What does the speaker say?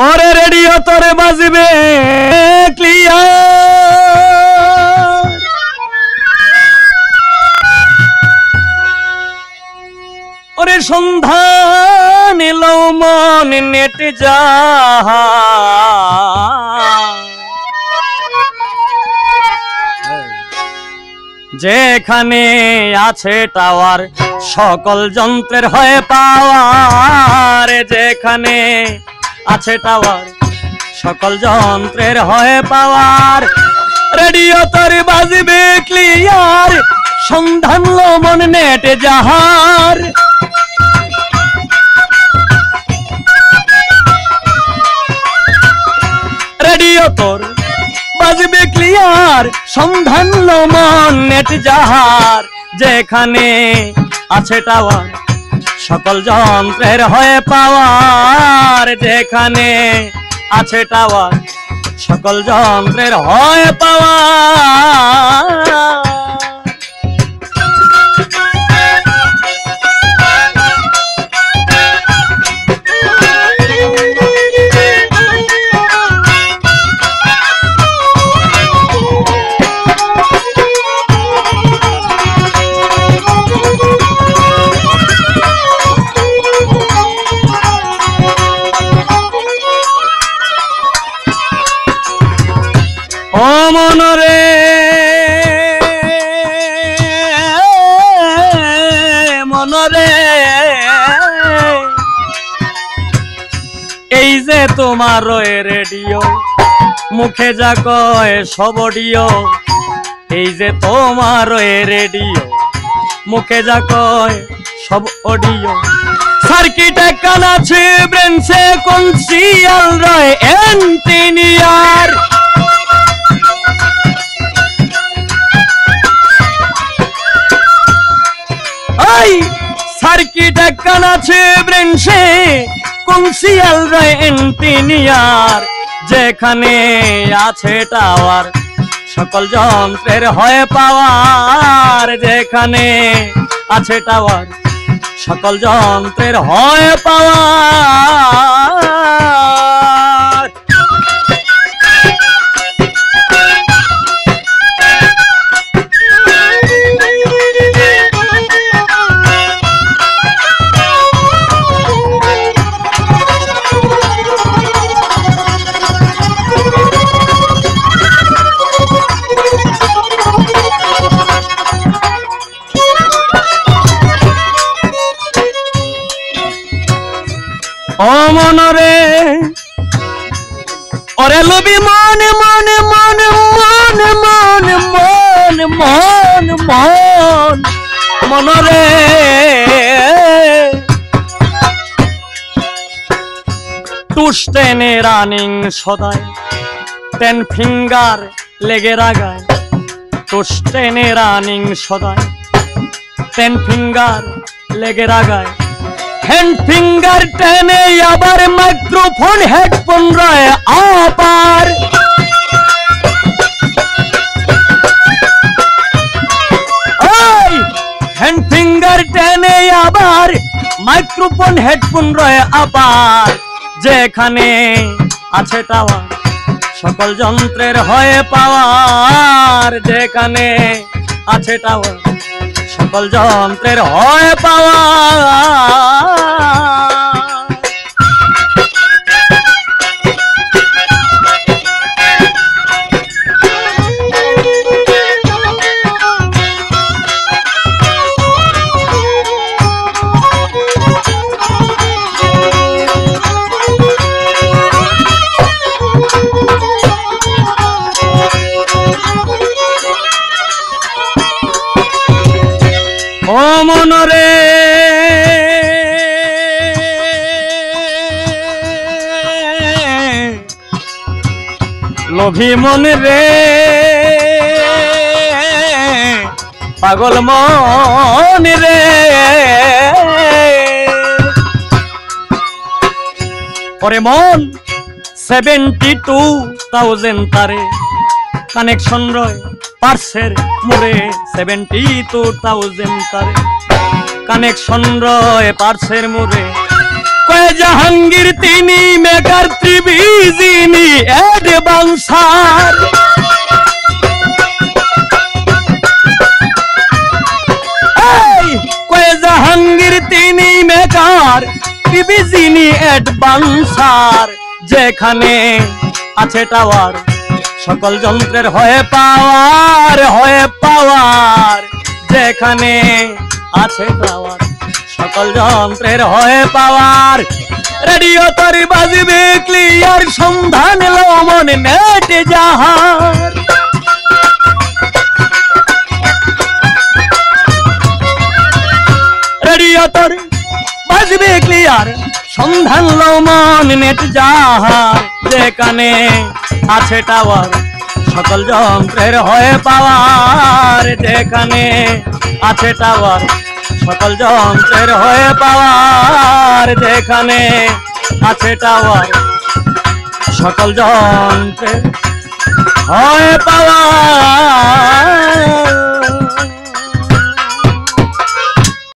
ওরে রেডিও তোরে বাজবে ক্লিয়ার ওরে সন্ধান এলো মন নেট যা যেখানে আছে টাওয়ার সকল যন্ত্রের হয়ে পাওয়ার যেখানে আছে টাওয়ার, সকল যন্ত্রের হয়ে পাওয়ার। রেডিও তোর বাজবে ক্লিয়ার, সন্ধান লো মন নেট যাহার। রেডিও তোর বাজবে ক্লিয়ার, সন্ধান লো মন নেট যাহার, যেখানে আছে টাওয়ার। সকল যন্ত্রের হয়ে পাওয়ার যেখানে আছে টাওয়ার। সকল যন্ত্রের হয়ে পাওয়ার ও মনরে। এই যে তোমার রেডিও, মুখে যা কয় সবডিও এই যে তোমার রেডিও, মুখে যা কয় সব অডিও। সার্কিটে কানাছে ব্রেনসে কনসিয়াল রয় এন্টিনিয়ার একখান আছে ব্রেনসে কংসিয়াল রয় এন্টিনিয়ার? যেখানে আছে টাওয়ার, সকল যন্ত্রের হয় পাওয়ার। যেখানে আছে টাওয়ার, সকল যন্ত্রের হয় পাওয়ার। মনরে। ওরে লবি মনে মনে মনে মনে মনে মনে, মন মন, মনরে। টুস টেনে রানিং সদায় টেন ফিঙ্গার লেগে রাগায় টুস টেনে রানিং সদায় টেন ফিঙ্গার লেগে রাগায় হ্যান্ড ফিঙ্গার টেনে আবার মাইক্রোফোন হেডফোন রয় আবার হ্যান্ড ফিঙ্গার টেনে আবার মাইক্রোফোন হেডফোন রয় আবার যেখানে আছে টাওয়ার সকল যন্ত্রের হয়ে পাওয়ার। যেখানে আছে টাওয়ার সকল যন্ত্রের হয় পাওয়া। মনরে লোভী মন রে। পাগল মন রে। ওরে মন সেভেন্টি টু থাউজেন্ড তারে কানেকশন রয়, পার্সের মোড়ে সেভেন্টি টু থাউজেন্ড তারে। কানেকশন রয় পার্সের মোড়ে। কয়ে জাহাঙ্গীর তিনি মেগার ত্রিবিজিনি অ্যাডভান্সার কয়ে জাহাঙ্গীর তিনি মেকার টিভিজিনি অ্যাডভান্সার যেখানে আছে টাওয়ার, সকল যন্ত্রের হয়ে পাওয়ার হয়ে পাওয়ার। যেখানে আছে টাওয়ার সকল যন্ত্রের হয়ে পাওয়ার। রেডিও তরি বাজবে ক্লিয়ার সন্ধান লমন নেট যাহার। রেডিও তোর বাজবে ক্লিয়ার সন্ধান লমন নেট যাহার। যেখানে আছে টাওয়ার সকল যন্ত্রের হয়ে পাওয়ার। যেখানে আছে টাওয়ার সকল যন্ত্রের হয়ে পাওয়ার যেখানে আছে টাওয়ার সকল যন্ত্রের হয়ে পাওয়ার।